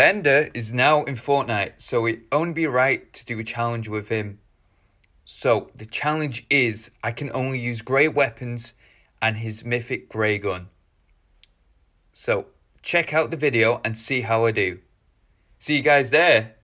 Bender is now in Fortnite, so it only be right to do a challenge with him. So the challenge is I can only use grey weapons and his mythic grey gun. So check out the video and see how I do. See you guys there.